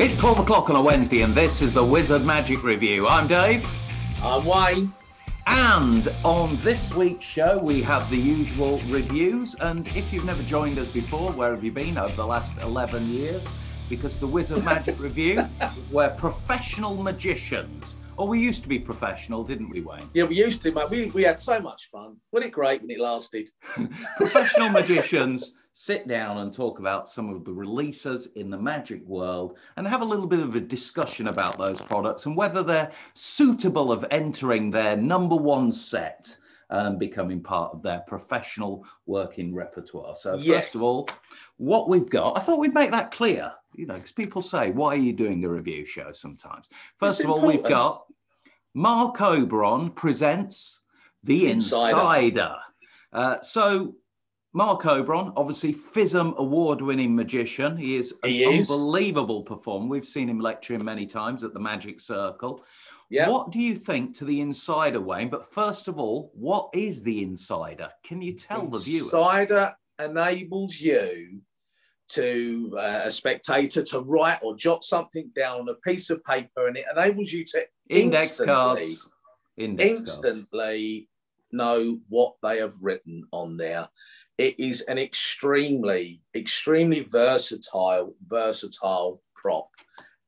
It's 12 o'clock on a Wednesday, and this is the Wizard Magic Review. I'm Dave. I'm Wayne. And on this week's show, we have the usual reviews. And if you've never joined us before, where have you been over the last 11 years? Because the Wizard Magic Review, we're professional magicians. Or we used to be professional, didn't we, Wayne? Yeah, we used to, mate. We, we had so much fun. Wasn't it great when it lasted? professional magicians sit down and talk about some of the releases in the magic world and have a little bit of a discussion about those products and whether they're suitable of entering their number one set and becoming part of their professional working repertoire. So, Yes. first of all, what we've got, I thought we'd make that clear, you know, because people say, why are you doing a review show sometimes? First It's of all, we've got Marc Oberon presents The Insider. Insider. Uh, so, Marc Oberon, obviously FISM award-winning magician. He is an He is. unbelievable performer. We've seen him lecturing many times at the Magic Circle. Yeah. What do you think to the insider, Wayne? But first of all, what is the insider? Can you tell the viewers? Insider enables you to uh, a spectator to write or jot something down on a piece of paper, and it enables you to Index instantly, cards. Index cards. instantly know what they have written on there. It is an extremely, extremely versatile, versatile prop,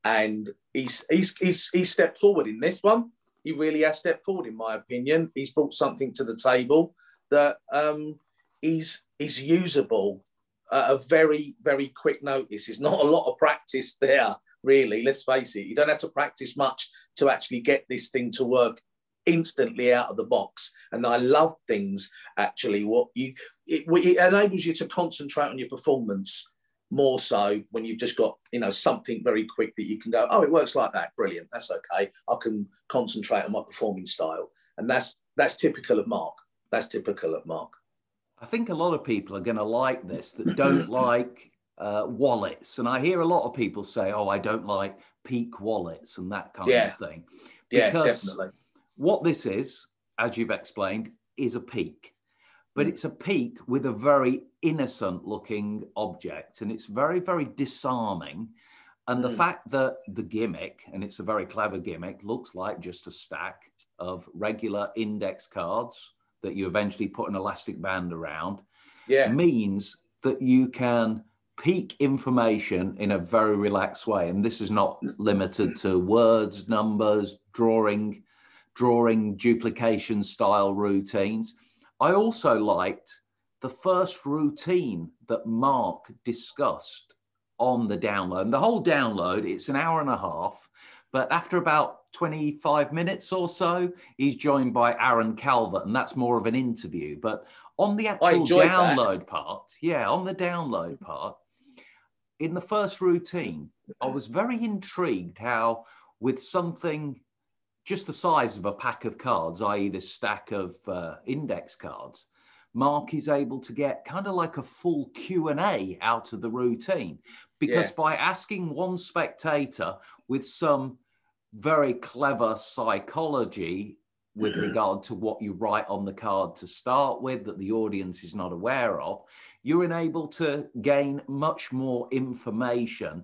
and he's he's he's, he's stepped forward in this one. He really has stepped forward, in my opinion. He's brought something to the table that um, is is usable at a very very quick notice. There's not a lot of practice there, really. Let's face it. You don't have to practice much to actually get this thing to work instantly out of the box. And I love things actually. What you it, it enables you to concentrate on your performance more so when you've just got you know something very quick that you can go oh it works like that brilliant that's okay i can concentrate on my performing style and that's that's typical of marc that's typical of marc I think a lot of people are going to like this that don't like uh, wallets. And I hear a lot of people say, oh, I don't like peak wallets and that kind Yeah. of thing. yeah definitely What this is, as you've explained, is a peak. But Mm. it's a peak with a very innocent looking object. And it's very, very disarming. And the Mm. fact that the gimmick, and it's a very clever gimmick, looks like just a stack of regular index cards that you eventually put an elastic band around yeah means that you can peak information in a very relaxed way and this is not limited to words numbers drawing drawing duplication style routines. I also liked the first routine that marc discussed on the download. And the whole download it's an hour and a half but after about 25 minutes or so he's joined by aaron calvert and that's more of an interview. But on the actual enjoyed that. download part yeah on the download part in the first routine i was very intrigued how with something just the size of a pack of cards i.e this stack of uh, index cards marc is able to get kind of like a full q&a out of the routine because Yeah. by asking one spectator with some very clever psychology with regard to what you write on the card to start with that the audience is not aware of, you're enabled to gain much more information,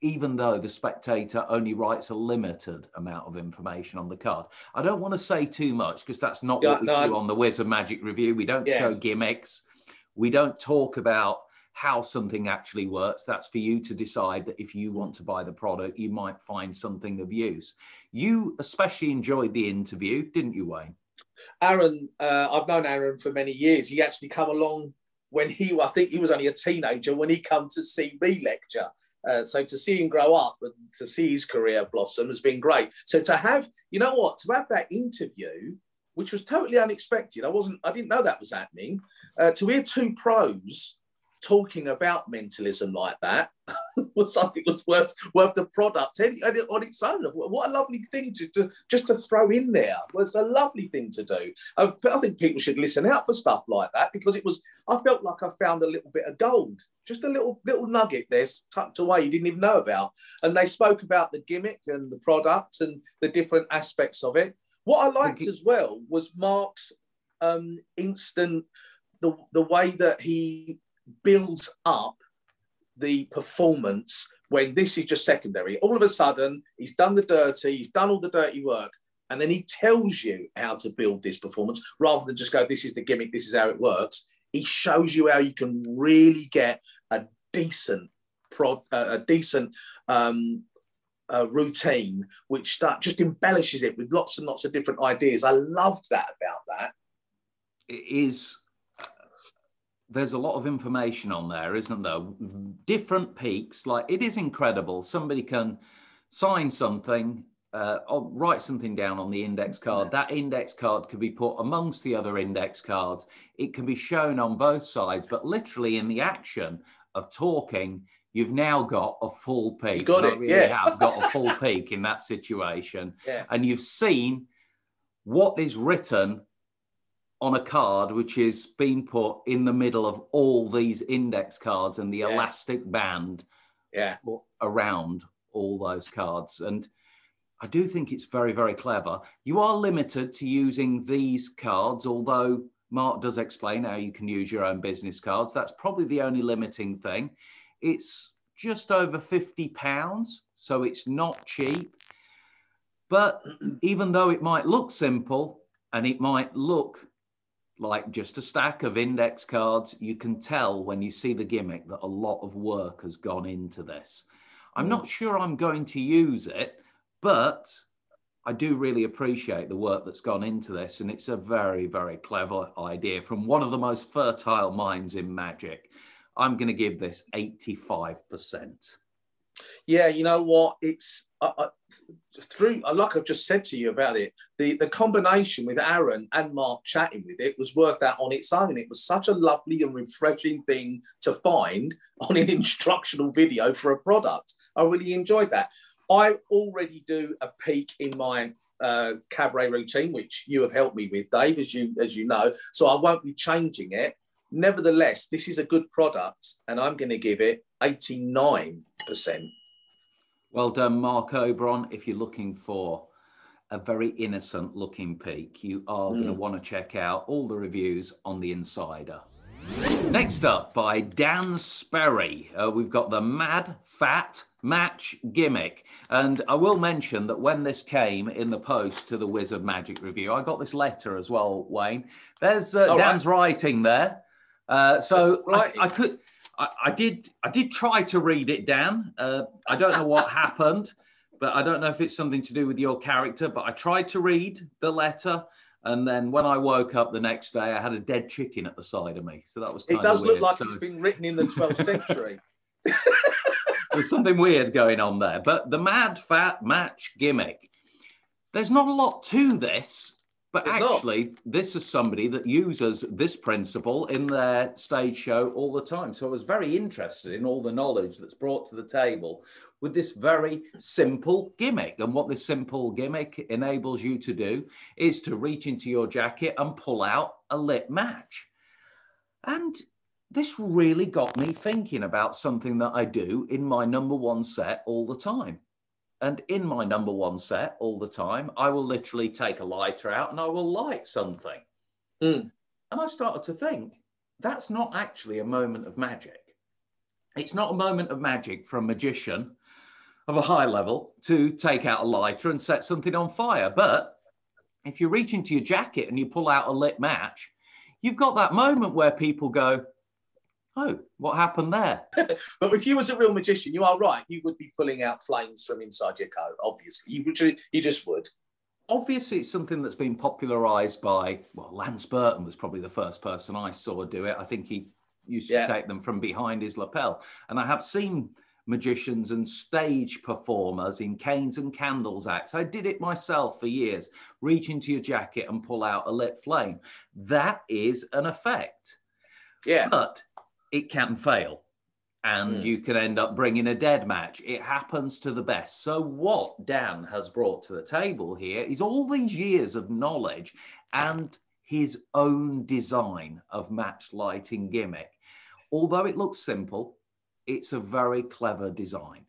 even though the spectator only writes a limited amount of information on the card. I don't want to say too much because that's not Yeah, what we no, do I'm- on the Wizard Magic Review. We don't Yeah. show gimmicks. We don't talk about how something actually works. That's for you to decide that if you want to buy the product, you might find something of use. You especially enjoyed the interview, didn't you, Wayne? Aaron, uh, I've known Aaron for many years. He actually come along when he, I think he was only a teenager when he come to see me lecture. Uh, so to see him grow up and to see his career blossom has been great. So to have, you know what, to have that interview, which was totally unexpected. I wasn't, I didn't know that was happening. Uh, to hear two pros talking about mentalism like that was something that was worth worth the product any, any- on its own. What a lovely thing to, to just to throw in there. was a lovely thing to do. I, I think people should listen out for stuff like that because it was. I felt like I found a little bit of gold, just a little little nugget there tucked away you didn't even know about. And they spoke about the gimmick and the product and the different aspects of it. What I liked as well was Marc's um, instant the the way that he builds up the performance when this is just secondary. All of a sudden, he's done the dirty, he's done all the dirty work, and then he tells you how to build this performance rather than just go, This is the gimmick, this is how it works. He shows you how you can really get a decent, pro, uh, a decent um, uh, routine, which just embellishes it with lots and lots of different ideas. I loved that about that. It is there's a lot of information on there, isn't there? Different peaks. Like it is incredible. Somebody can sign something, uh, or write something down on the index card. That index card could be put amongst the other index cards. It can be shown on both sides, but literally in the action of talking, you've now got a full peak. You got it. Really yeah. have got a full peak in that situation. Yeah. And you've seen what is written on a card which is being put in the middle of all these index cards and the Yeah. elastic band Yeah. around all those cards. And I do think it's very, very clever. You are limited to using these cards, although Marc does explain how you can use your own business cards. That's probably the only limiting thing. It's just over 50 pounds, so it's not cheap. But even though it might look simple and it might look like just a stack of index cards, you can tell when you see the gimmick that a lot of work has gone into this. I'm Mm. not sure I'm going to use it, but I do really appreciate the work that's gone into this. And it's a very, very clever idea from one of the most fertile minds in magic. I'm going to give this 85%. Yeah, you know what? It's uh, uh, through, like I've just said to you about it, the, the combination with Aaron and Marc chatting with it was worth that on its own. It was such a lovely and refreshing thing to find on an instructional video for a product. I really enjoyed that. I already do a peak in my uh, cabaret routine, which you have helped me with, Dave, as you as you know. So I won't be changing it. Nevertheless, this is a good product, and I'm going to give it 89%. Well done, Marc Oberon. If you're looking for a very innocent looking peak, you are going to want to check out all the reviews on The Insider. Next up by Dan Sperry, uh, we've got the Mad Fat Match Gimmick. And I will mention that when this came in the post to the Wizard Magic review, I got this letter as well, Wayne. There's uh, All right. Dan's writing there. Uh, so right. I, I could, I, I did, I did try to read it, Dan. Uh, I don't know what happened, but I don't know if it's something to do with your character. But I tried to read the letter, and then when I woke up the next day, I had a dead chicken at the side of me. So that was. It does look like So it's been written in the 12th century. There's something weird going on there. But the Mad Fat Match gimmick, there's not a lot to this. But not. actually, this is somebody that uses this principle in their stage show all the time. So I was very interested in all the knowledge that's brought to the table with this very simple gimmick. And what this simple gimmick enables you to do is to reach into your jacket and pull out a lit match. And this really got me thinking about something that I do in my number one set all the time. And in my number one set all the time, I will literally take a lighter out and I will light something. Mm. And I started to think that's not actually a moment of magic. It's not a moment of magic for a magician of a high level to take out a lighter and set something on fire. But if you reach into your jacket and you pull out a lit match, you've got that moment where people go, Oh, what happened there? But if you was a real magician, you are right. You would be pulling out flames from inside your coat. Obviously, you would. You just would. obviously it's something that's been popularized by well lance burton was probably the first person i saw do it i think he used to Yeah. take them from behind his lapel and i have seen magicians and stage performers in canes and candles acts i did it myself for years reach into your jacket and pull out a lit flame that is an effect Yeah. but it can fail and Mm. you can end up bringing a dead match. It happens to the best. So, what Dan has brought to the table here is all these years of knowledge and his own design of match lighting gimmick. Although it looks simple, it's a very clever design.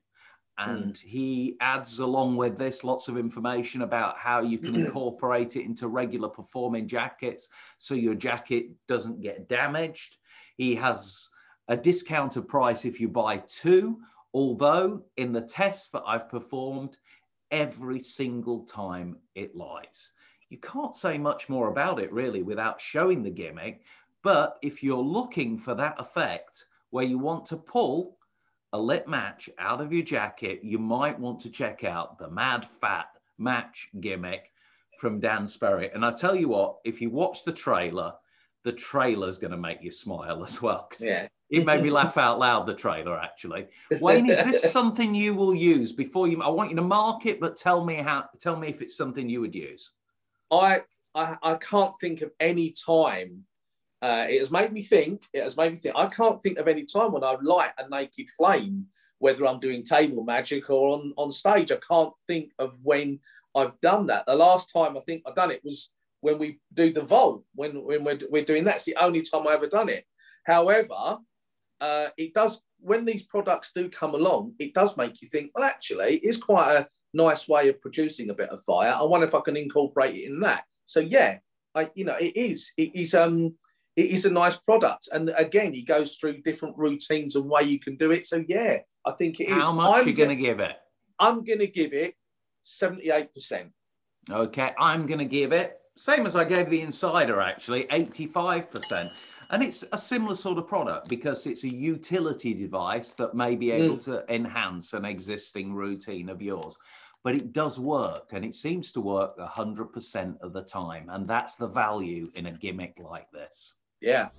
And he adds along with this lots of information about how you can incorporate it into regular performing jackets so your jacket doesn't get damaged. He has a discounted price if you buy two Although in the tests that I've performed, every single time it lies. You can't say much more about it really without showing the gimmick. But if you're looking for that effect where you want to pull a lit match out of your jacket, you might want to check out the Mad Fat match gimmick from Dan Sperry. And I tell you what, if you watch the trailer, the trailer's going to make you smile as well. Yeah. It made me laugh out loud, the trailer, actually. Wayne, is this something you will use before you? I want you to mark it, but tell me how, tell me if it's something you would use. I, I, I can't think of any time. Uh, it has made me think. It has made me think. I can't think of any time when I light a naked flame, whether I'm doing table magic or on, on stage. I can't think of when I've done that. The last time I think I've done it was when we do the vault, when, when we're, we're doing that. It's the only time I ever done it. However, uh, it does, when these products do come along, it does make you think, well, actually, it's quite a nice way of producing a bit of fire. I wonder if I can incorporate it in that. So, yeah, I, you know, it is, it is, um, it is a nice product. And again, he goes through different routines and way you can do it. So, yeah, I think it How is. How much I'm are you going to give it? I'm going to give it 78%. Okay, I'm going to give it, same as I gave the Insider actually, 85%. And it's a similar sort of product because it's a utility device that may be able mm. to enhance an existing routine of yours. But it does work and it seems to work 100% of the time. And that's the value in a gimmick like this. Yeah.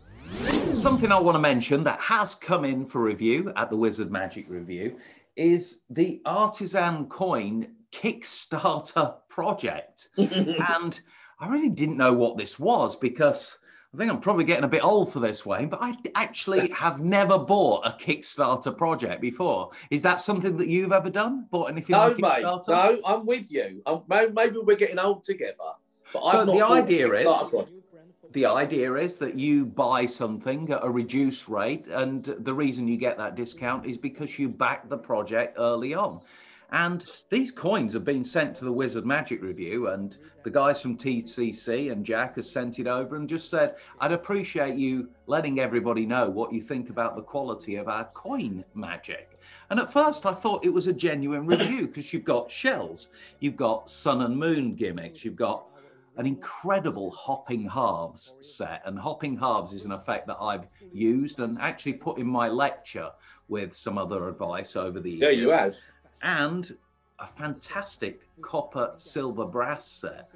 Something I want to mention that has come in for review at the Wizard Magic Review is the Artisan Coin Kickstarter project. and I really didn't know what this was because I think I'm probably getting a bit old for this, Wayne, but I actually have never bought a Kickstarter project before. Is that something that you've ever done? Bought anything no, on Mate, no, I'm with you. I'm, maybe we're getting old together. But so the idea is the idea is that you buy something at a reduced rate, and the reason you get that discount is because you back the project early on. And these coins have been sent to the Wizard Magic Review, and the guys from TCC and Jack has sent it over and just said, I'd appreciate you letting everybody know what you think about the quality of our coin magic. And at first, I thought it was a genuine review because you've got shells, you've got sun and moon gimmicks, you've got an incredible hopping halves set. And hopping halves is an effect that I've used and actually put in my lecture with some other advice over the years. Yeah, you have and a fantastic copper silver brass set.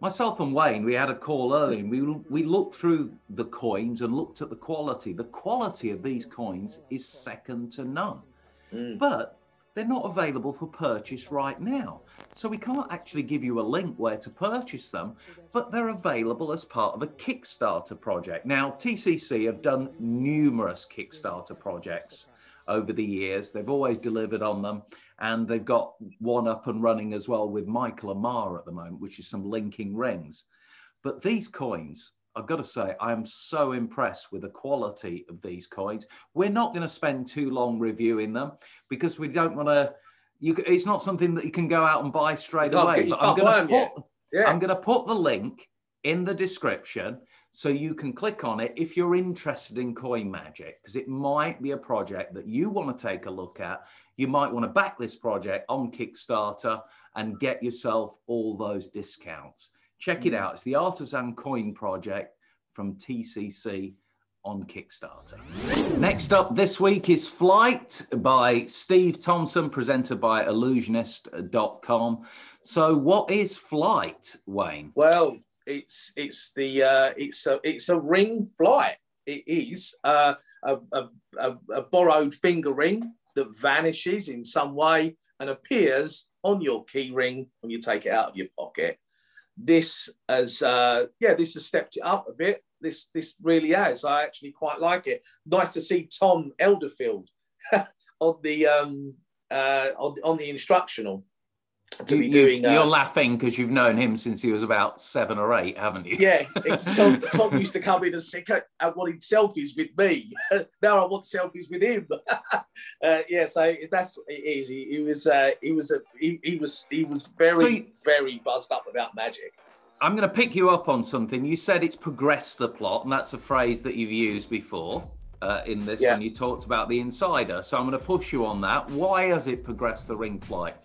Myself and Wayne, we had a call earlier we, we looked through the coins and looked at the quality. The quality of these coins is second to none. Mm. But they're not available for purchase right now. So we can't actually give you a link where to purchase them, but they're available as part of a Kickstarter project. Now, TCC have done numerous Kickstarter projects over the years. They've always delivered on them and they've got one up and running as well with Michael Ammar at the moment, which is some linking rings. But these coins, I've got to say, I'm so impressed with the quality of these coins. We're not going to spend too long reviewing them because we don't want to. You, it's not something that you can go out and buy straight away. But I'm going to put, yeah. I'm going to put the link in the description so you can click on it if you're interested in coin magic because it might be a project that you want to take a look at you might want to back this project on Kickstarter and get yourself all those discounts. Check it mm. out. It's the Artisan Coin Project from TCC on Kickstarter. Next up this week is Flite by Steve Thompson, presented by ellusionist.com. So what is Flite, Wayne? Well, it's it's the uh, it's a it's a ring flight. It is uh, a, a, a, borrowed finger ring that vanishes in some way and appears on your key ring when you take it out of your pocket. This has, uh, yeah, this has stepped it up a bit. This, this really has. I actually quite like it. Nice to see Tom Elderfield on the um, uh, on, on the instructional to you, be doing. You're uh, laughing because you've known him since he was about seven or eight, haven't you? Yeah. Tom, Tom used to come in and say, I wanted selfies with me. now I want selfies with him. uh, yeah, so that's is. He, he was uh, he was a he, he was he was very so you, very buzzed up about magic. I'm going to pick you up on something. You said it's progressed the plot, and that's a phrase that you've used before. uh, in this Yeah. when you talked about the insider. So I'm going to push you on that. Why has it progressed the ring flight?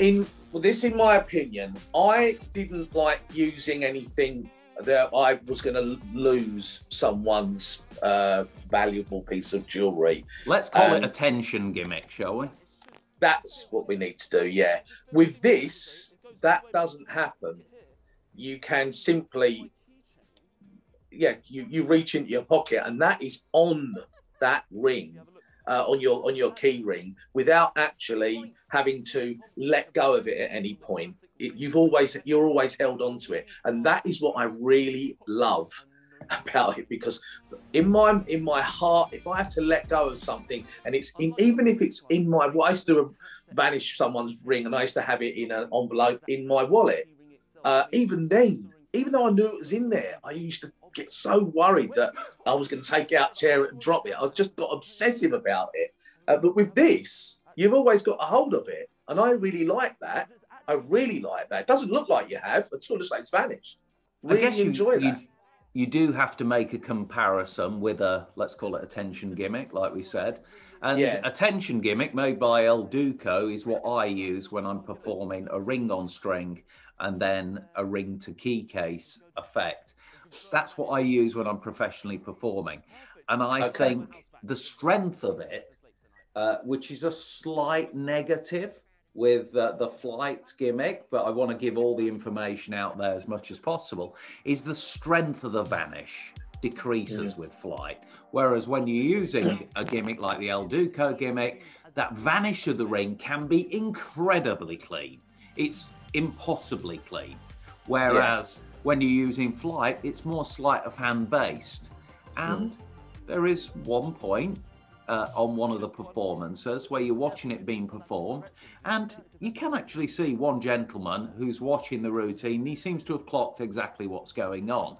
In well, this, in my opinion, I didn't like using anything that I was going to lose someone's uh, valuable piece of jewelry. Let's call um, it a tension gimmick, shall we? That's what we need to do. Yeah. With this, that doesn't happen. You can simply, yeah, you, you reach into your pocket and that is on that ring, uh, on your on your key ring, without actually having to let go of it at any point. It, you've always you're always held onto it, and that is what I really love about it because in my in my heart if i have to let go of something and it's in even if it's in my well, i used to vanish someone's ring and i used to have it in an envelope in my wallet uh, even then even though i knew it was in there i used to get so worried that i was going to take it out tear it and drop it. I just got obsessive about it. Uh, but with this you've always got a hold of it and i really like that. I really like that. It doesn't look like you have at all. Looks like it's vanished. I really guess you, enjoy you, that. you do have to make a comparison with a, let's call it a tension gimmick, like we said. And Yeah. a tension gimmick made by El Duco is what I use when I'm performing a ring on string and then a ring to key case effect. That's what I use when I'm professionally performing. And I Okay. think the strength of it, uh, which is a slight negative with uh, the flite gimmick, but I want to give all the information out there as much as possible, is the strength of the vanish decreases with flite. Whereas when you're using a gimmick like the El Duco gimmick, that vanish of the ring can be incredibly clean. It's impossibly clean. Whereas when you're using flite, it's more sleight of hand based. And there is one point uh, on one of the performances where you're watching it being performed, and you can actually see one gentleman who's watching the routine. He seems to have clocked exactly what's going on,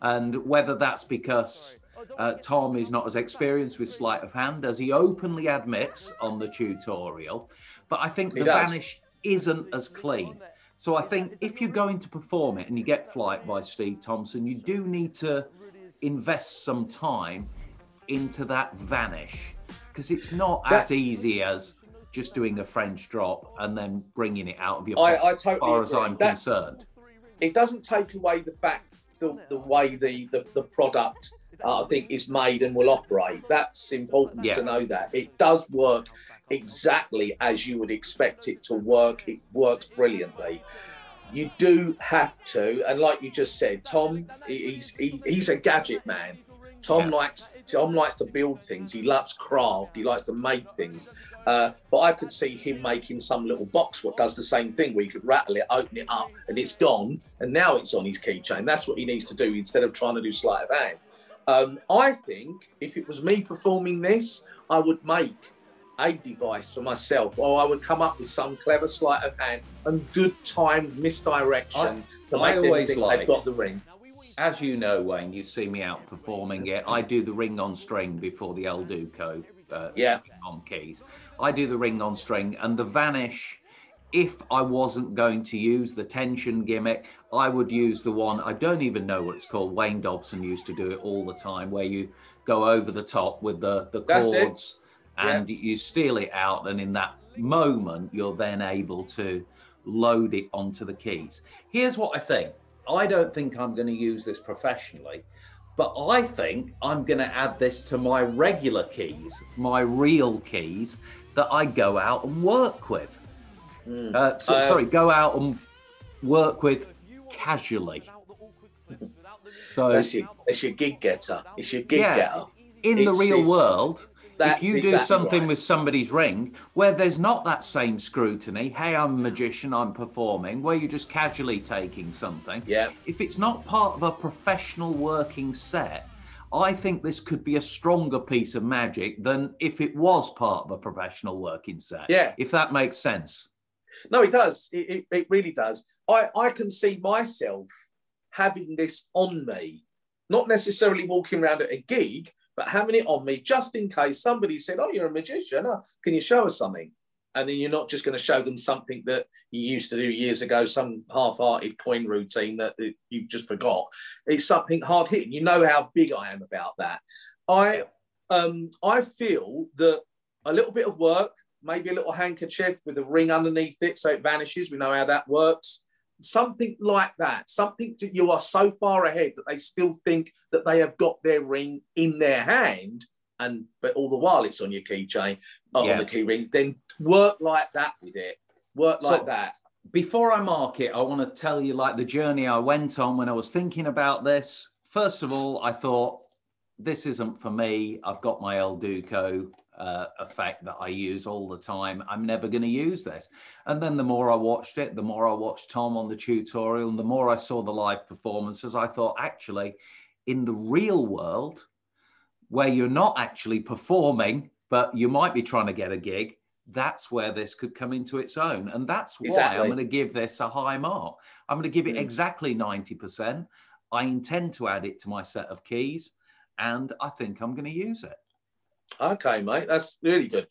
and whether that's because uh, Tom is not as experienced with sleight of hand as he openly admits on the tutorial, but I think He the does. vanish isn't as clean. So I think if you're going to perform it and you get flite by Steve Thompson, you do need to invest some time into that vanish because it's not That- as easy as just doing a French drop and then bringing it out of your I, pocket, I as totally far as. I'm That- concerned. it doesn't take away the fact the, the way the, the, the product I think is made and will operate. That's important Yeah. to know that. It does work exactly as you would expect it to work. It works brilliantly. You do have to, and like you just said, Tom, he's he, he's a gadget man. Tom Yeah. likes Tom likes to build things. He loves craft. He likes to make things. Uh, but I could see him making some little box what does the same thing where you could rattle it, open it up, and it's gone, and now it's on his keychain. That's what he needs to do instead of trying to do sleight of hand. Um, I think if it was me performing this, I would make a device for myself, or I would come up with some clever sleight of hand and good timed misdirection to I make them think like- they've got the ring. As you know, Wayne, you see me out performing it. I do the ring on string before the El Duco uh, Yeah. on keys. I do the ring on string and the vanish. If I wasn't going to use the tension gimmick, I would use the one. I don't even know what it's called. Wayne Dobson used to do it all the time, where you go over the top with the the That's it. chords and you steal it out, and in that moment, you're then able to load it onto the keys. Here's what I think. I don't think I'm going to use this professionally, but I think I'm going to add this to my regular keys, my real keys that I go out and work with. Mm. Uh, so, Uh, sorry, go out and work with casually. So That's your, that's your gig getter. It's your gig Yeah. getter. in the real it's- world, if you do exactly something right. with somebody's ring where there's not that same scrutiny, hey, I'm a magician, I'm performing, where you're just casually taking something, Yeah. if it's not part of a professional working set, I think this could be a stronger piece of magic than if it was part of a professional working set. Yeah. If that makes sense. No, it does. It, it, it really does. I, I can see myself having this on me, not necessarily walking around at a gig, but having it on me just in case somebody said, Oh, you're a magician. Oh, can you show us something? And then you're not just going to show them something that you used to do years ago, some half hearted coin routine that you just forgot. It's something hard hitting. You know how big I am about that. I um, I feel that a little bit of work, maybe a little handkerchief with a ring underneath it so it vanishes. We know how that works. Something like that. Something that you are so far ahead that they still think that they have got their ring in their hand, and but all the while it's on your keychain, uh, yeah. on the key ring. Then work like that with it. Work so, like that. Before I mark it, I want to tell you like the journey I went on when I was thinking about this. First of all, I thought this isn't for me. I've got my El Duco uh, effect that I use all the time. I'm never going to use this. And then the more I watched it, the more I watched Tom on the tutorial, and the more I saw the live performances, I thought actually, in the real world, where you're not actually performing, but you might be trying to get a gig, that's where this could come into its own. And that's why exactly. I'm going to give this a high mark. I'm going to give it mm. exactly 90%. I intend to add it to my set of keys, and I think I'm going to use it. Okay, mate, that's really good.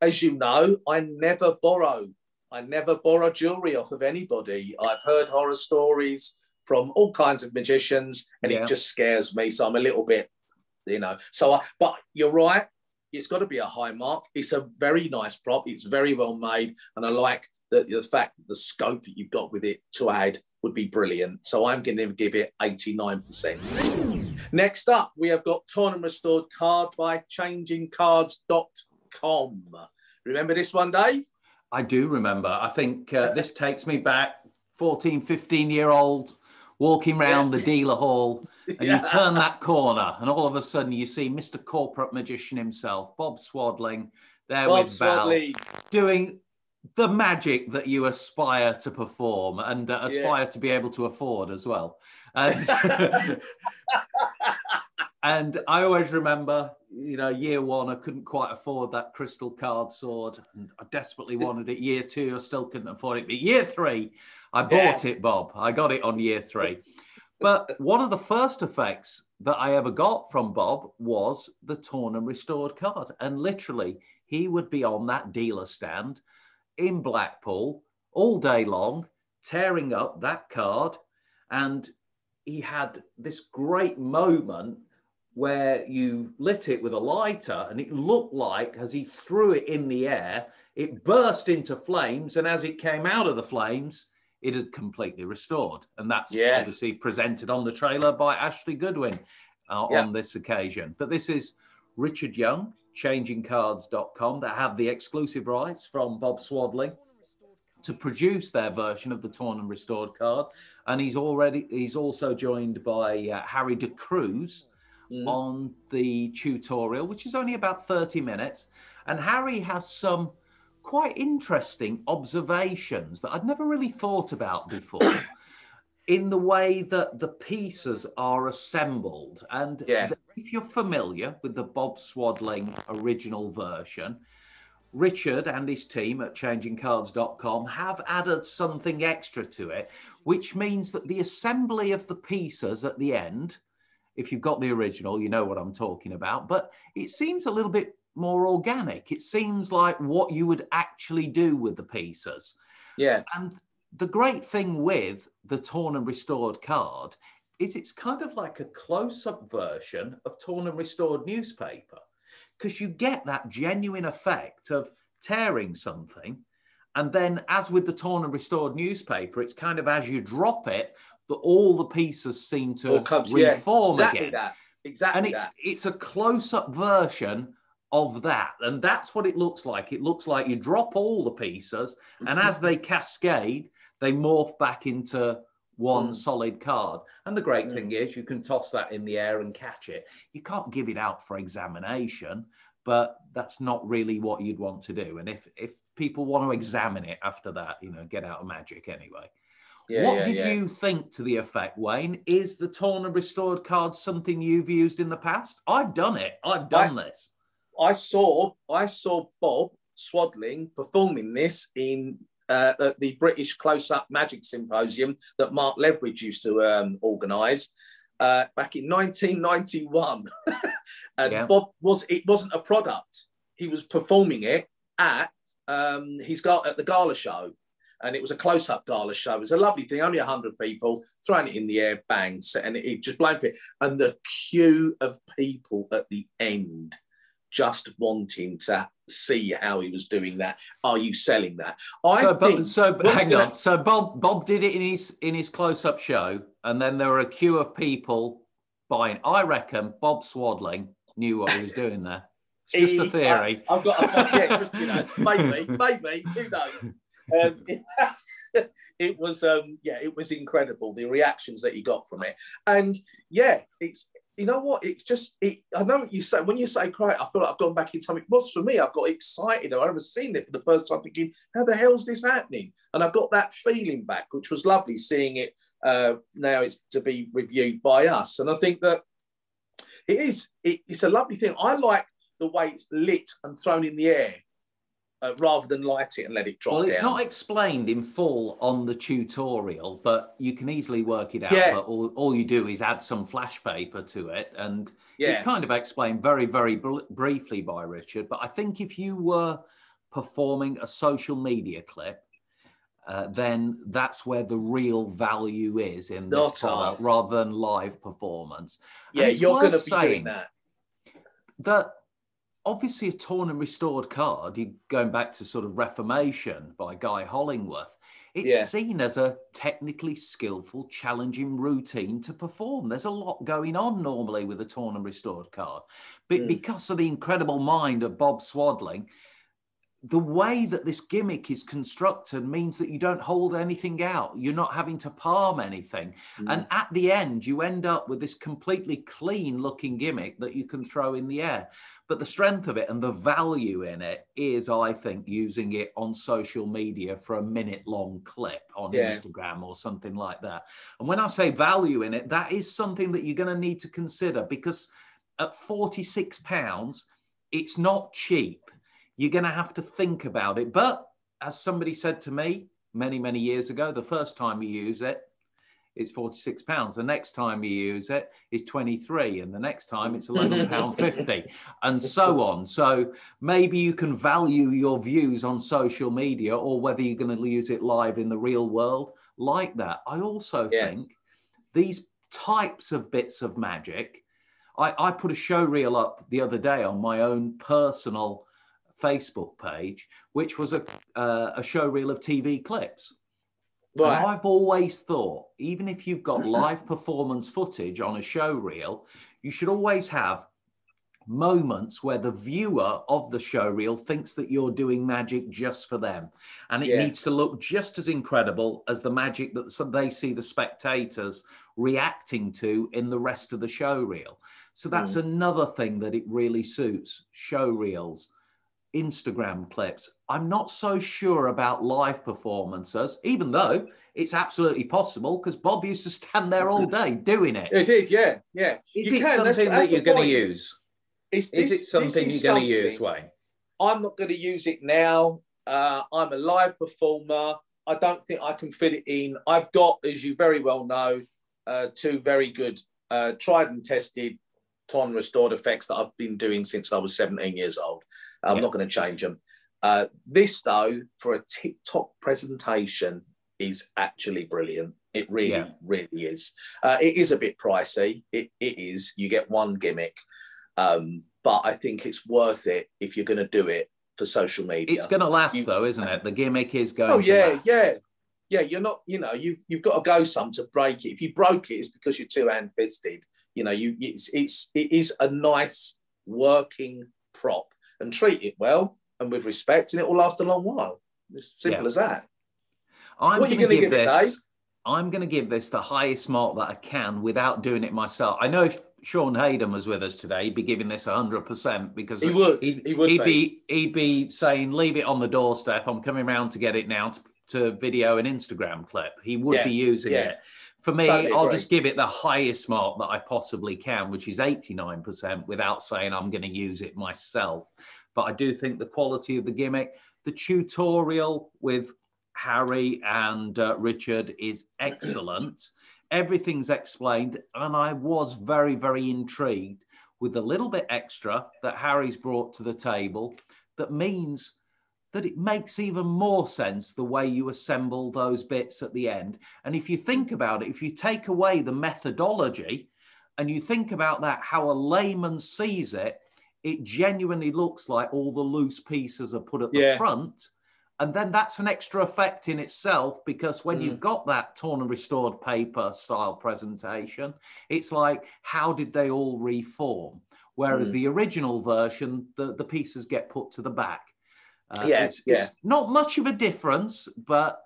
As you know, I never borrow. I never borrow jewelry off of anybody. I've heard horror stories from all kinds of magicians, and yeah. it just scares me. So I'm a little bit, you know. So, I, but you're right it's got to be a high mark. It's a very nice prop. It's very well made, and I like the, the fact that the scope that you've got with it to add would be brilliant. So I'm going to give it 89%. Next up, we have got Torn and Restored Card by changingcards.com. Remember this one, Dave? I do remember. I think uh, this takes me back 14, 15 year old walking around yeah. the dealer hall and yeah. you turn that corner, and all of a sudden you see Mr. Corporate Magician himself, Bob Swadling, there Bob with Val, doing the magic that you aspire to perform and uh, aspire yeah. to be able to afford as well. And, and I always remember, you know, year one, I couldn't quite afford that crystal card sword. And I desperately wanted it. Year two, I still couldn't afford it. But year three, I bought yes. it, Bob. I got it on year three. But one of the first effects that I ever got from Bob was the torn and restored card. And literally, he would be on that dealer stand in Blackpool all day long, tearing up that card. And he had this great moment where you lit it with a lighter and it looked like as he threw it in the air, it burst into flames. And as it came out of the flames, it had completely restored. And that's yeah. obviously presented on the trailer by Ashley Goodwin uh, yeah. on this occasion. But this is Richard Young, changingcards.com, that have the exclusive rights from Bob Swadling to produce their version of the torn and restored card. And he's already he's also joined by uh, Harry De Cruz mm. on the tutorial, which is only about 30 minutes. And Harry has some quite interesting observations that I'd never really thought about before in the way that the pieces are assembled. And yeah. if you're familiar with the Bob Swadling original version, Richard and his team at changingcards.com have added something extra to it, which means that the assembly of the pieces at the end, if you've got the original, you know what I'm talking about, but it seems a little bit more organic. It seems like what you would actually do with the pieces. Yeah. And the great thing with the torn and restored card is it's kind of like a close-up version of torn and restored newspaper because you get that genuine effect of tearing something and then as with the torn and restored newspaper it's kind of as you drop it that all the pieces seem to comes, reform yeah, exactly again that. exactly and it's that. it's a close-up version of that. And that's what it looks like. It looks like you drop all the pieces, and as mm-hmm. they cascade, they morph back into one mm. solid card. And the great mm. thing is, you can toss that in the air and catch it. You can't give it out for examination, but that's not really what you'd want to do. And if if people want to examine it after that, you know, get out of magic anyway. Yeah, what yeah, did yeah. you think to the effect, Wayne? Is the torn and restored card something you've used in the past? I've done it. I've done I, this. I saw I saw Bob Swadling performing this in uh, at the British Close Up Magic Symposium that Mark Leveridge used to um, organise uh, back in 1991. and yeah. Bob was it wasn't a product; he was performing it at um, his got at the gala show. And it was a close-up gala show. It was a lovely thing, only hundred people throwing it in the air, bang, and it, it just blown it. And the queue of people at the end just wanting to see how he was doing that. Are you selling that? I so, think. Bob, so hang on. So Bob Bob did it in his in his close up show, and then there were a queue of people buying. I reckon Bob Swadling knew what he was doing there. It's just a theory. I, have got, a, yeah, just you know, maybe, maybe, who knows? Um, it, it was, um, yeah, it was incredible the reactions that he got from it, and yeah, it's you know what? It's just, it, I know what you say. When you say cry, I feel like I've gone back in time. It was for me. I got excited. I remember seen it for the first time, thinking, how the hell's this happening? And I got that feeling back, which was lovely seeing it. Uh, now it's to be reviewed by us. And I think that it is, it, it's a lovely thing. I like the way it's lit and thrown in the air uh, rather than light it and let it drop Well, it's down. not explained in full on the tutorial, but you can easily work it out. Yeah. But all, all you do is add some flash paper to it, and Yeah. it's kind of explained very, very bl- briefly by Richard. But I think if you were performing a social media clip, uh, then that's where the real value is in this Not product, ours. rather than live performance. Yeah, you're going to be saying doing that. that obviously a torn and restored card, you going back to sort of Reformation by Guy Hollingworth, it's Yeah. seen as a technically skillful, challenging routine to perform. There's a lot going on normally with a torn and restored card. But Mm. because of the incredible mind of Bob Swadling, the way that this gimmick is constructed means that you don't hold anything out. You're not having to palm anything. Mm. And at the end, you end up with this completely clean looking gimmick that you can throw in the air. But the strength of it and the value in it is, I think, using it on social media for a minute long clip on Yeah. Instagram or something like that. And when I say value in it, that is something that you're going to need to consider because at 46 pounds, it's not cheap. You're going to have to think about it. But as somebody said to me many, many years ago, the first time you use it, it's 46 pounds. The next time you use it's 23. And the next time it's 11 pound 50 and so on. So maybe you can value your views on social media or whether you're going to use it live in the real world like that. I also Yes. think these types of bits of magic, I, I put a show reel up the other day on my own personal Facebook page, which was a, uh, a show reel of TV clips. And I've always thought, even if you've got live performance footage on a show reel, you should always have moments where the viewer of the show reel thinks that you're doing magic just for them. And it Yeah. needs to look just as incredible as the magic that they see the spectators reacting to in the rest of the show reel. So that's another thing that it really suits show reels. Instagram clips. I'm not so sure about live performances, even though it's absolutely possible because Bob used to stand there all day doing it. It did, yeah, yeah. Is You it can, something that's that you're going to use? Is this- it something is you're going to use, Wayne? I'm not going to use it now. Uh, I'm a live performer. I don't think I can fit it in. I've got, as you very well know, uh, two very good, uh, tried and tested ton restored effects that I've been doing since I was 17 years old. I'm Yeah. not going to change them. Uh, this, though, for a TikTok presentation, is actually brilliant. It really, Yeah. really is. Uh, it is a bit pricey. It, it is. You get one gimmick. Um, but I think it's worth it if you're going to do it for social media. It's going to last, You- though, isn't it? The gimmick is going Oh to yeah, yeah, yeah. You're not, you know, you you've got to go some to break it. If you broke it, it's because you're too hand fisted. You know, you it's it's it is a nice working prop and treat it well and with respect, and it will last a long while. It's simple Yeah. as that. I'm What are you going to give give it, this. Dave? I'm going to give this the highest mark that I can without doing it myself. I know if Sean Hayden was with us today, he'd be giving this 100% because He would. He'd, He would he'd be. He'd be saying, "Leave it on the doorstep. I'm coming round to get it now to, to video an Instagram clip." He would Yeah, be using yeah. it. For me, Totally I'll agree. just give it the highest mark that I possibly can, which is 89%, without saying I'm going to use it myself. But I do think the quality of the gimmick, the tutorial with Harry and uh, Richard is excellent. Everything's explained, and I was very, very intrigued with the little bit extra that Harry's brought to the table that means that it makes even more sense the way you assemble those bits at the end. And if you think about it, if you take away the methodology and you think about that, how a layman sees it, it genuinely looks like all the loose pieces are put at the Yeah. front. And then that's an extra effect in itself because when Mm. you've got that torn and restored paper style presentation, it's like, how did they all reform? Whereas Mm. the original version, the, the pieces get put to the back. Uh, Yeah, it's, yeah. not much of a difference, but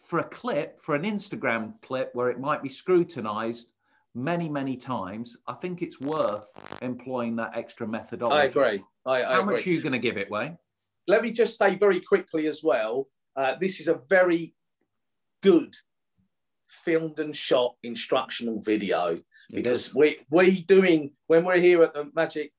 for a clip, for an Instagram clip where it might be scrutinized many, many times, I think it's worth employing that extra methodology. I agree. I, I How agree. much are you going to give it, Wayne? Let me just say very quickly as well. Uh, this is a very good filmed and shot instructional video because we we doing when we're here at the Magic.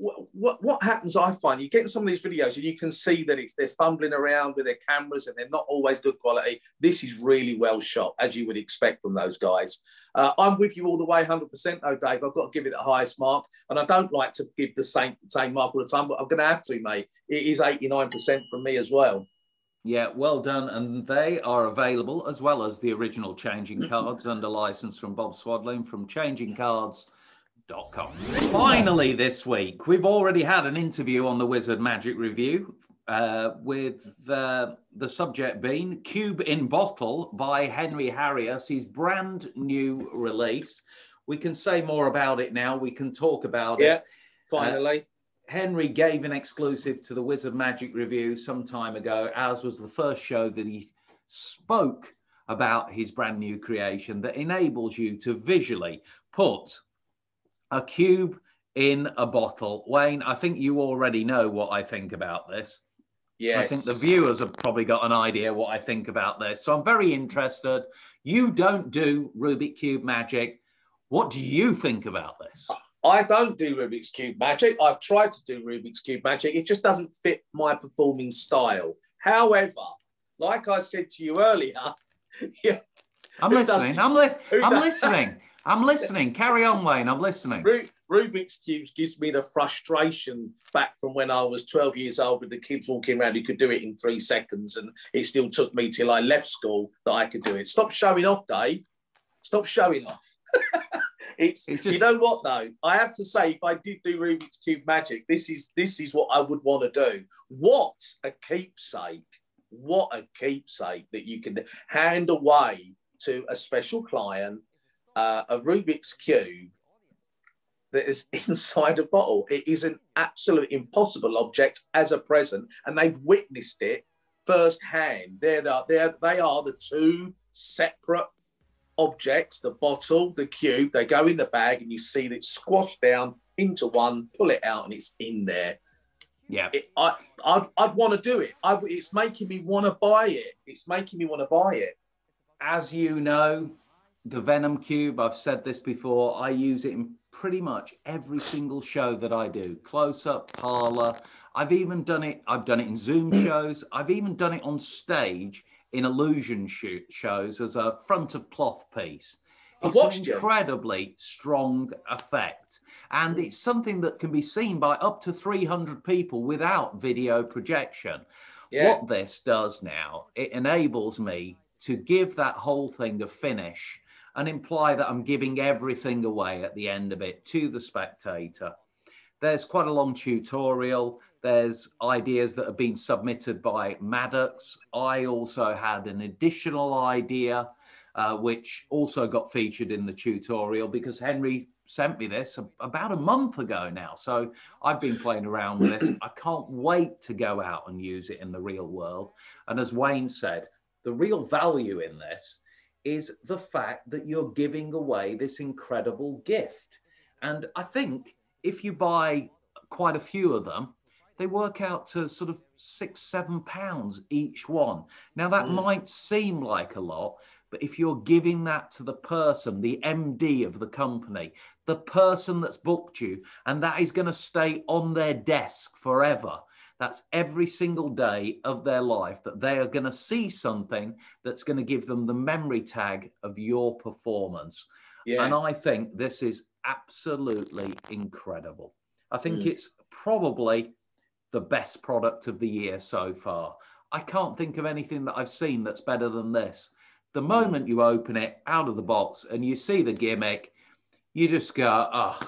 What, what what happens? I find you get some of these videos and you can see that it's they're fumbling around with their cameras and they're not always good quality. This is really well shot, as you would expect from those guys. Uh, I'm with you all the way, hundred percent. though, Dave. I've got to give it the highest mark, and I don't like to give the same same mark all the time, but I'm going to have to, mate. It is eighty nine percent from me as well. Yeah, well done. And they are available as well as the original Changing Cards under license from Bob Swadling from changingcards.com. Finally, this week, we've already had an interview on the Wizard Magic Review uh, with the, the subject being Cube in Bottle by Henry Harrius, his brand new release. We can say more about it now. We can talk about Yeah, it. finally. Henry gave an exclusive to the Wizard Magic Review some time ago, as was the first show that he spoke about his brand new creation that enables you to visually put a cube in a bottle. Wayne, I think you already know what I think about this. yes. I think the viewers have probably got an idea what I think about this. So I'm very interested. You don't do Rubik's Cube magic. What do you think about this? I don't do Rubik's Cube magic. I've tried to do Rubik's Cube magic. It just doesn't fit my performing style. However, like I said to you earlier, yeah, I'm listening. I'm, li- I'm listening. I'm listening. Carry on, Wayne. I'm listening. Ru- Rubik's Cubes gives me the frustration back from when I was 12 years old with the kids walking around who could do it in three seconds. And it still took me till I left school that I could do it. Stop showing off, Dave. Stop showing off. it's, It's you know what though? I have to say, if I did do Rubik's Cube magic, this is this is what I would want to do. What a keepsake! What a keepsake that you can hand away to a special client uh, a Rubik's Cube that is inside a bottle. It is an absolute impossible object as a present, and they've witnessed it firsthand. They're the, they're, they are the two separate objects the bottle, the cube. They go in the bag, and you see it squashed down into one, pull it out, and it's in there. Yeah. It, I, I'd, I'd want to do it. I, it's making me want to buy it. It's making me want to buy it. As you know, the Venom Cube, I've said this before, I use it in pretty much every single show that I do. Close up, parlor. I've even done it, I've done it in Zoom shows. I've even done it on stage in illusion shoot shows as a front of cloth piece. It's an watched you. incredibly strong effect. And it's something that can be seen by up to 300 people without video projection. Yeah. What this does now, it enables me to give that whole thing a finish and imply that I'm giving everything away at the end of it to the spectator. There's quite a long tutorial. There's ideas that have been submitted by Maddox. I also had an additional idea, uh, which also got featured in the tutorial because Henry sent me this about a month ago now. So I've been playing around with this. I can't wait to go out and use it in the real world. And as Wayne said, the real value in this is the fact that you're giving away this incredible gift. And I think if you buy quite a few of them, they work out to sort of six, seven pounds each one. Now, that Mm. might seem like a lot, but if you're giving that to the person, the MD of the company, the person that's booked you, and that is going to stay on their desk forever. That's every single day of their life that they are going to see something that's going to give them the memory tag of your performance. Yeah. And I think this is absolutely incredible. I think Mm. it's probably the best product of the year so far. I can't think of anything that I've seen that's better than this. The moment you open it out of the box and you see the gimmick, you just go, oh,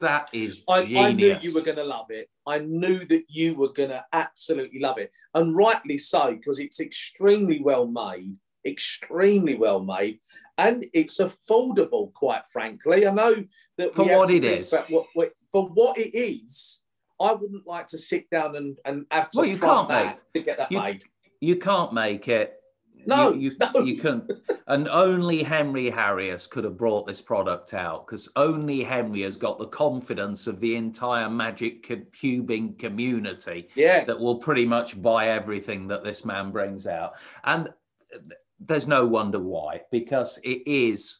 That is I. I knew you were going to love it. I knew that you were going to absolutely love it, and rightly so because it's extremely well made, extremely well made, and it's affordable. Quite frankly, I know that For what it is. What, what, for what it is, I wouldn't like to sit down and, and have to Well, you can't, that to get that You- made. You can't make it. No, you, you, no. you couldn't. And only Henry Harrius could have brought this product out because only Henry has got the confidence of the entire magic cubing community Yeah, that will pretty much buy everything that this man brings out. And there's no wonder why, because it is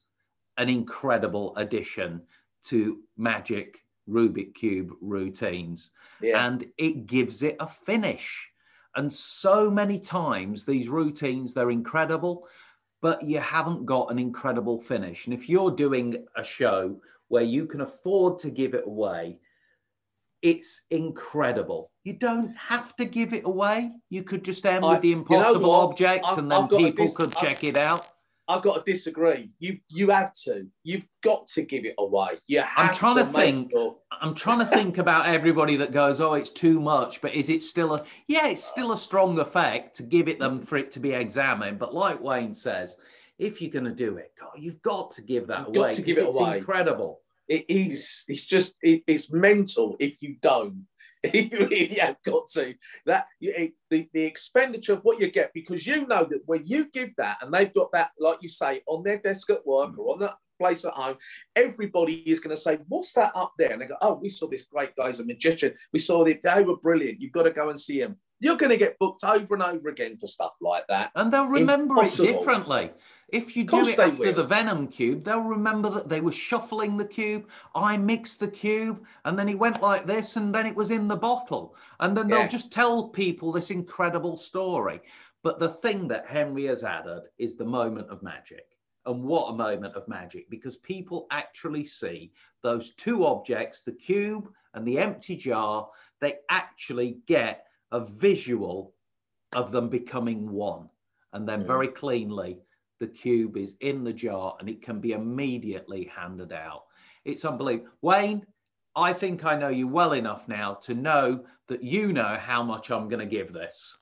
an incredible addition to Magic Rubik Cube routines yeah. and it gives it a finish. And so many times these routines, they're incredible, but you haven't got an incredible finish. And if you're doing a show where you can afford to give it away, it's incredible. You don't have to give it away. You could just end I- with the you know impossible object I've- and then I've got a people dis- could I've- check it out. I've got to disagree. You you have to. You've got to give it away. You have trying to to think. sure- I'm trying to think about everybody that goes, oh, it's too much, but is it still a, yeah, it's still a strong effect to give it them for it to be examined. But like Wayne says, if you're going to do it, God, you've got to give that You've got to give it it's away. incredible. It is. It's just. It, it's mental if you don't. you really have got to. That it, the the expenditure of what you get because you know that when you give that and they've got that, like you say, on their desk at work or on that place at home, everybody is going to say, "What's that up there?" And they go, "Oh, we saw this great guy's a magician. We saw it. They were brilliant. You've got to go and see him." You're going to get booked over and over again for stuff like that. And they'll remember Impossible. it differently. If you do it after will. the Venom cube, they'll remember that they were shuffling the cube. I mixed the cube, and then he went like this, and then it was in the bottle. And then Yeah. they'll just tell people this incredible story. But the thing that Henry has added is the moment of magic. And what a moment of magic, because people actually see those two objects, the cube and the empty jar, they actually get a visual of them becoming one. And then Mm. very cleanly, the cube is in the jar and it can be immediately handed out. It's unbelievable. Wayne, I think I know you well enough now to know that you know how much I'm going to give this.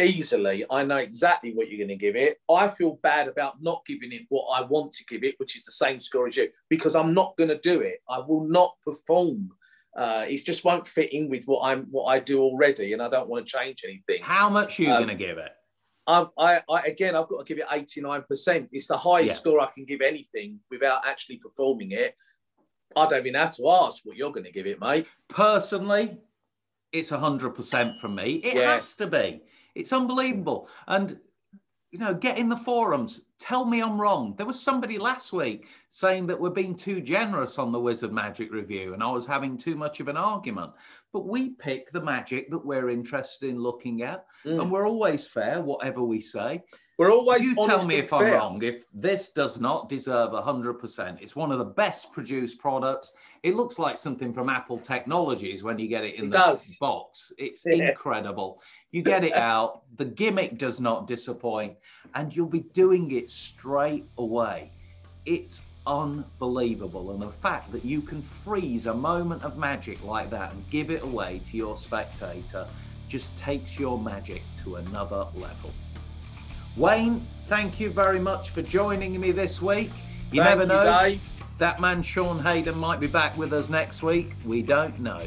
easily. I know exactly what you're going to give it. I feel bad about not giving it what I want to give it, which is the same score as you, because I'm not going to do it. I will not perform. Uh, it just won't fit in with what I'm what I do already, and I don't want to change anything. How much are you Um, going to give it? I, I, I again, I've got to give it 89%. It's the highest Yeah. score I can give anything without actually performing it. I don't even have to ask what you're going to give it, mate. Personally, it's 100% from me. It Yeah. has to be. It's unbelievable. And, you know, get in the forums. Tell me I'm wrong. There was somebody last week saying that we're being too generous on the Wizard Magic review and I was having too much of an argument. But we pick the magic that we're interested in looking at. Mm. And we're always fair, whatever we say. We're always you tell me if I'm wrong. If this does not deserve 100%, it's one of the best produced products. It looks like something from Apple Technologies when you get it in It the does. box. It's Yeah. incredible. You get it out, the gimmick does not disappoint, and you'll be doing it straight away. It's unbelievable. And the fact that you can freeze a moment of magic like that and give it away to your spectator just takes your magic to another level. Wayne, thank you very much for joining me this week. You Thank never know, Dave. that man Sean Hayden might be back with us next week. We don't know.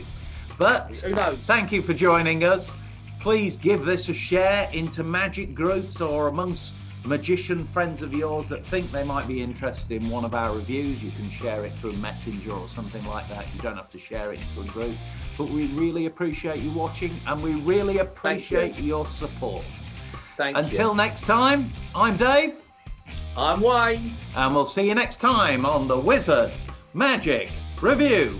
But thank you for joining us. Please give this a share into magic groups or amongst magician friends of yours that think they might be interested in one of our reviews. You can share it through Messenger or something like that. You don't have to share it into a group. But we really appreciate you watching and we really appreciate your support. Thank you. Until you. next time, I'm Dave, I'm Wayne. and we'll see you next time on the Wizard Magic Review.